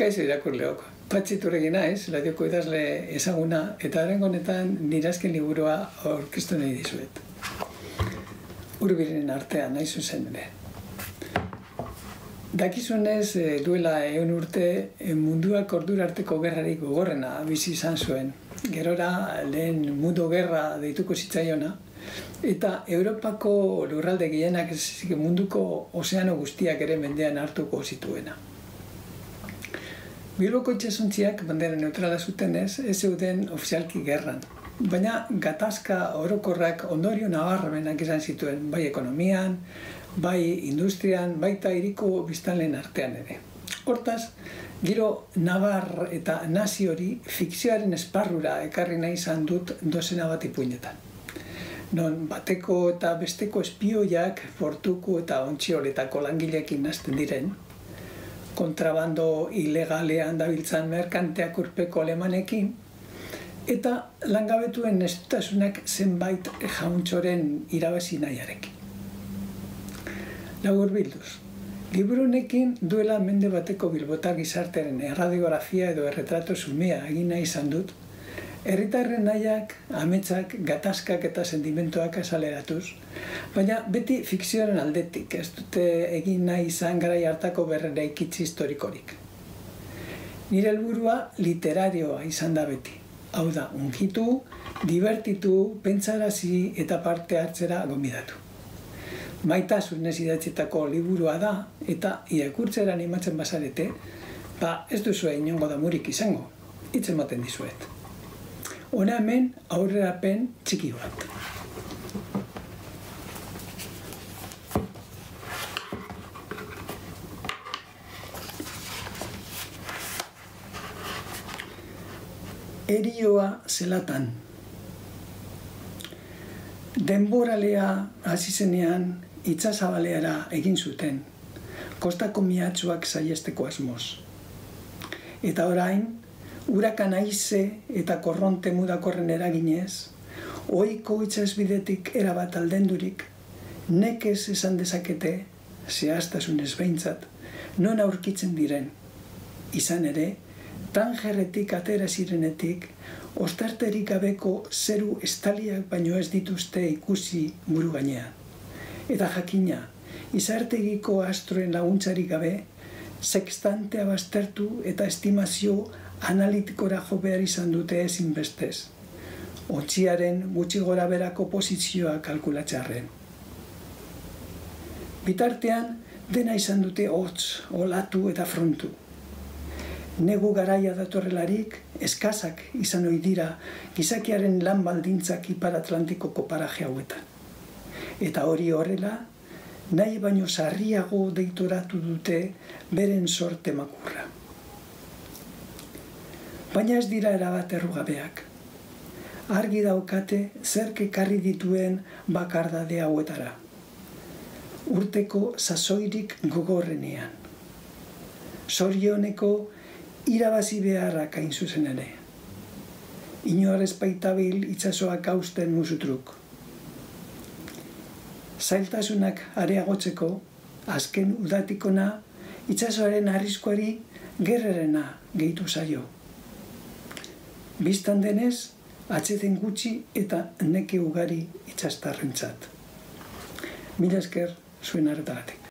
Kaizo irakurleok. Patxiturregi naiz, ladioko idazle ezaguna, eta haren honetan nirazken liburua orkestu nahi dizuet. Urbiren artean, nahi zuzen ere. Dakizunez, e, duela egun urte, e, munduak ordura arteko gerrarik gogorrena bizi izan zuen. Gerora, lehen mundu gerra deituko zitzaiona, eta Europako lurralde gehienak munduko ozeano guztiak ere mendean hartuko zituena. Bilboko itxasuntziak bandera neutrala zuten ez, zeuden ofizialki gerran. Baina gatazka orokorrak ondorio nabarmenak izan zituen, bai ekonomian, bai industrian, baita iriko biztanleen artean ere. Hortaz, giro nabar eta nazi hori fikzioaren esparrura ekarri nahi izan dut dozena bat ipuinetan. Non bateko eta besteko espioiak portuko eta ontxioletako langilekin nazten diren, kontrabando ilegalean dabiltzan merkanteak urpeko alemanekin, eta langabetuen nestutasunak zenbait jauntxoren irabazi nahiarekin. Lagur bilduz, liburunekin duela mende bateko bilbotar gizartearen erradiografia edo erretrato sumea egin nahi izan dut, Herritarren nahiak, ametsak, gatazkak eta sentimentoak azaleratuz, baina beti fikzioaren aldetik, ez dute egin nahi izan gara hartako berrera ikitzi historikorik. Nire helburua literarioa izan da beti. Hau da, unkitu, divertitu, pentsarazi eta parte hartzera gomidatu. Maitasunez idatzetako liburua da eta irakurtzera animatzen bazarete, ba ez duzu inongo damurik izango, hitzen ematen dizuet. Hona hemen aurrerapen txiki bat. Erioa zelatan. Denboralea hasi zenean itzazabaleara egin zuten. Kostako miatzuak saiesteko asmoz. Eta orain, urakan aize eta korronte mudakorren eraginez, oiko itxasbidetik erabat aldendurik, nekez esan dezakete, zehaztasunez behintzat, non aurkitzen diren. Izan ere, tangerretik atera zirenetik, ostarterik gabeko zeru estaliak baino ez dituzte ikusi buru gainean. Eta jakina, izartegiko astroen laguntzarik gabe, sextantea baztertu eta estimazio analitikora jo behar izan dute ezin bestez. Otxiaren gutxi gora berako pozizioa kalkulatxarren. Bitartean, dena izan dute hotz, olatu eta frontu. Negu garaia datorrelarik, eskazak izan ohi dira gizakiaren lan baldintzak ipar Atlantikoko paraje hauetan. Eta hori horrela, nahi baino sarriago deitoratu dute beren sorte makurra baina ez dira erabat errugabeak. Argi daukate zerke karri dituen bakardade hauetara. Urteko sasoirik gogorrenean. Sorioneko irabazi beharrak hain zuzen ere. Inor espaitabil itxasoak hausten musutruk. Zailtasunak areagotzeko, azken udatikona, itxasoaren arriskuari gerrerena gehitu zaio. Bistan denez, atzeten gutxi eta neke ugari itxastarrentzat. Mila esker, zuen arretagatik.